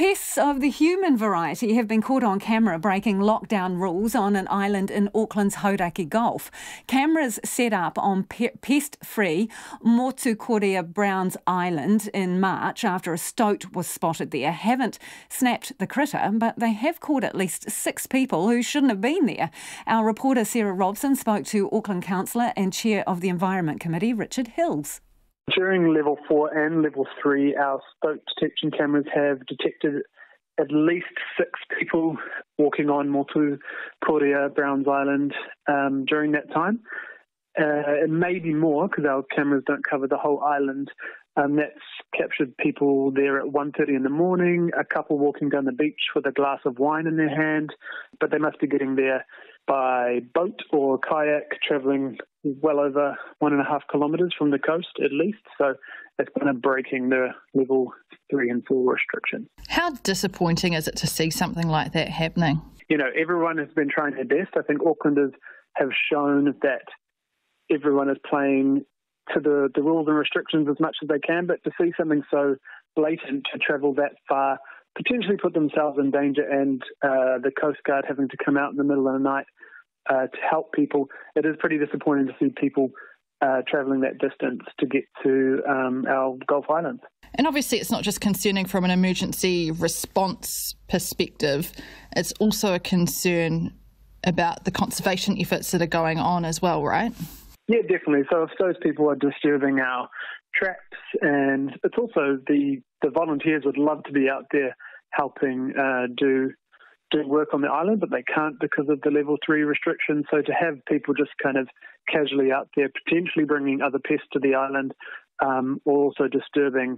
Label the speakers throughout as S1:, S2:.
S1: Pests of the human variety have been caught on camera breaking lockdown rules on an island in Auckland's Hauraki Gulf. Cameras set up on pe- pest free Motukorea Browns Island in March after a stoat was spotted there haven't snapped the critter, but they have caught at least six people who shouldn't have been there. Our reporter Sarah Robson spoke to Auckland Councillor and Chair of the Environment Committee, Richard Hills.
S2: During level four and level three, our stoat detection cameras have detected at least six people walking on Motu Korea Browns Island um, during that time. Uh, it may be more because our cameras don't cover the whole island. Um, that's captured people there at 1.30 in the morning, a couple walking down the beach with a glass of wine in their hand, but they must be getting there by boat or kayak, travelling well over one and a half kilometres from the coast at least. So it's kind of breaking the level three and four restriction.
S3: How disappointing is it to see something like that happening?
S2: You know, everyone has been trying their best. I think Aucklanders have shown that everyone is playing to the, the rules and restrictions as much as they can, but to see something so blatant to travel that far, potentially put themselves in danger, and uh, the Coast Guard having to come out in the middle of the night uh, to help people, it is pretty disappointing to see people uh, travelling that distance to get to um, our Gulf Islands.
S3: And obviously, it's not just concerning from an emergency response perspective, it's also a concern about the conservation efforts that are going on as well, right?
S2: Yeah, definitely. So if those people are disturbing our traps, and it's also the the volunteers would love to be out there helping uh, do do work on the island, but they can't because of the level three restrictions. So to have people just kind of casually out there, potentially bringing other pests to the island, um, or also disturbing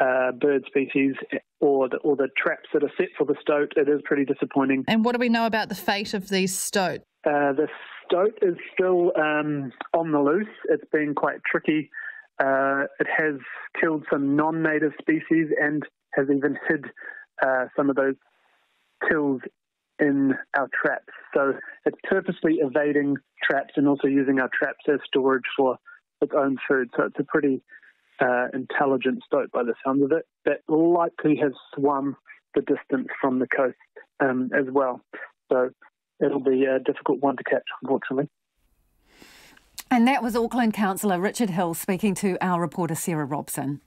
S2: uh, bird species or the, or the traps that are set for the stoat, it is pretty disappointing.
S3: And what do we know about the fate of these stoat?
S2: Uh, the stoat is still um, on the loose. It's been quite tricky. Uh, it has killed some non-native species and has even hid uh, some of those kills in our traps. So it's purposely evading traps and also using our traps as storage for its own food. So it's a pretty uh, intelligent stoat by the sound of it that likely has swum the distance from the coast um, as well. So it'll be a difficult one to catch, unfortunately.
S1: And that was Auckland Councillor Richard Hill speaking to our reporter Sarah Robson.